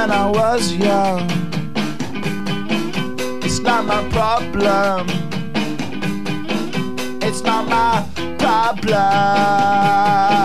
when I was young. It's not my problem. It's not my problem.